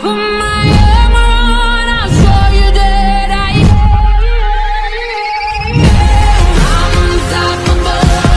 put my